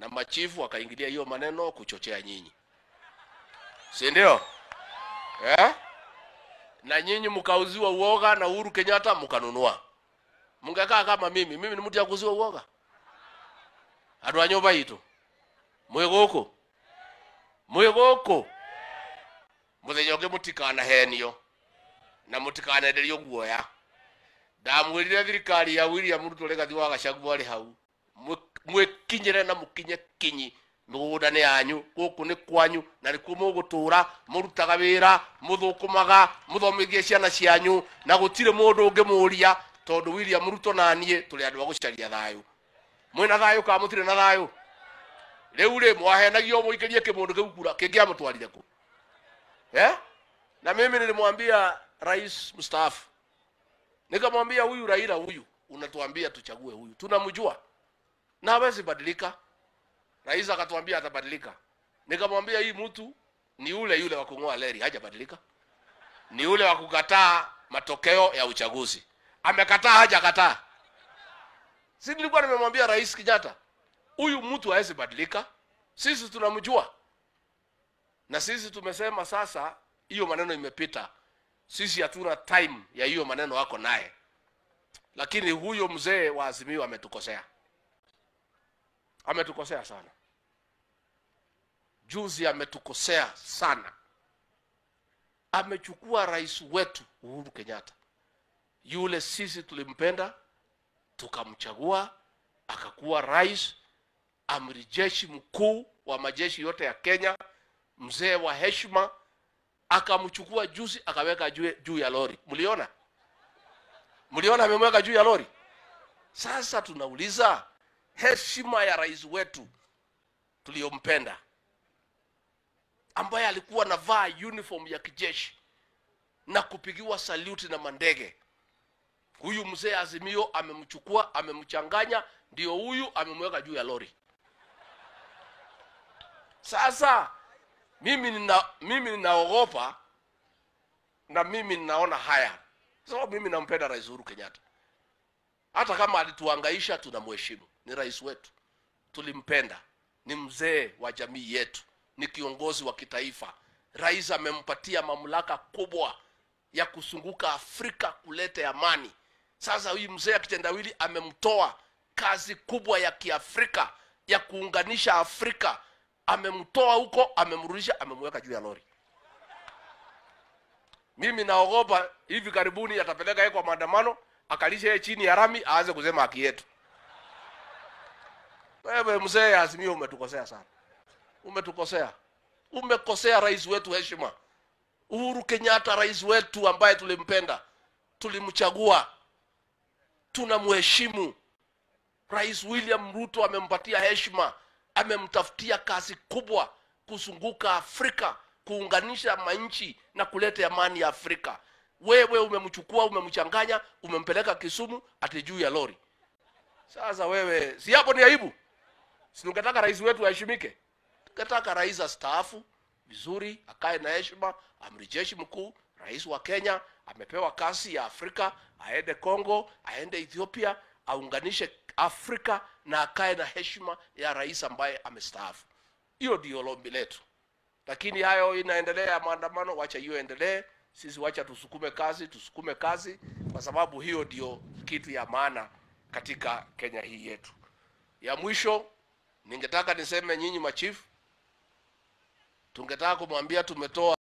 na machifu wakaingilia hiyo maneno kuchochea nyinyi, si ndio? Eh? Na nyinyi mkauziwa uoga na Uhuru Kenyatta mkanunua. Mungekaa kama mimi, mimi ni mtu ya kuziwa uoga. Andu a nyumba itu mwi guku mwi guku muthenya ungi mutikanahenio na mutikanenderio guoya ndamwirire thirikari ya William Ruto rigathi wa Gachagua ari hau mwĩkinyĩre na mukinye kinyi. Migunda ni yanyu guku ni kwanyu na nikuo mugutura murutaga wira muthukumaga muthomithie ciana cianyu na gutire mundu ungimuria tondu William Ruto na nie tũrĩ andu a thayu mwina thayu ka mutire na thayu riu ri mwahenagio muikirie kimundu kĩu kura kĩngĩamũtwarire ku eh? na mimi nilimwambia rais mstaafu. Nikamwambia huyu Raila huyu unatuambia tuchague huyu. Tunamjua na hawezi badilika rais akatuambia atabadilika. Nikamwambia hii mtu ni ule yule wa kung'oa leri hajabadilika. Ni ule wa kukataa matokeo ya uchaguzi. Amekataa hajakataa. Si nilikuwa nimemwambia rais Kenyatta huyu mtu hawezi badilika. Sisi tunamjua. Na sisi tumesema sasa hiyo maneno imepita. Sisi hatuna time ya hiyo maneno wako naye. Lakini huyo mzee wa azimio ametukosea ametukosea sana. Juzi ametukosea sana. Amechukua rais wetu Uhuru Kenyatta. Yule sisi tulimpenda tukamchagua akakuwa rais amri jeshi mkuu wa majeshi yote ya Kenya mzee wa heshima akamchukua juzi akaweka juu, juu ya lori. Mliona? Mliona amemweka juu ya lori? Sasa tunauliza heshima ya rais wetu tuliyompenda ambaye alikuwa anavaa uniform ya kijeshi na kupigiwa saluti na mandege. Huyu mzee azimio amemchukua amemchanganya ndio huyu amemweka juu ya lori. Sasa mimi nina mimi ninaogopa na mimi ninaona haya. Sababu mimi nampenda rais Uhuru Kenyatta. Hata kama alituangaisha, tunamheshimu ni rais wetu. Tulimpenda. Ni mzee wa jamii yetu. Ni kiongozi wa kitaifa. Rais amempatia mamlaka kubwa ya kusunguka afrika kulete amani. Sasa huyu mzee ya kitendawili amemtoa kazi kubwa ya kiafrika ya kuunganisha afrika. Amemtoa huko amemrudisha amemweka juu ya lori. Mimi naogopa hivi karibuni atapeleka yeye kwa maandamano akalisha ye chini ya rami aanze kusema haki yetu wewe mzee azimio umetukosea sana. Umetukosea. Umekosea rais wetu heshima. Uhuru kenyatta rais wetu ambaye tulimpenda tulimchagua. Tunamheshimu. Rais william ruto amempatia heshima amemtafutia kazi kubwa kuzunguka afrika kuunganisha manchi na kuleta amani ya afrika. Wewe umemchukua umemchanganya umempeleka kisumu ati juu ya lori. Sasa wewe si hapo ni aibu si ungetaka rais wetu aheshimike? Tungetaka rais astaafu vizuri akae na heshima amri jeshi mkuu rais wa kenya amepewa kasi ya afrika aende Kongo, aende ethiopia aunganishe afrika na akae na heshima ya rais ambaye amestaafu. Hiyo ndio lombi letu. Lakini hayo inaendelea maandamano wacha hiyo endelee. Sisi wacha tusukume kazi tusukume kazi kwa sababu hiyo ndio kitu ya maana katika kenya hii yetu. Ya mwisho ningetaka niseme nyinyi machifu tungetaka kumwambia tumetoa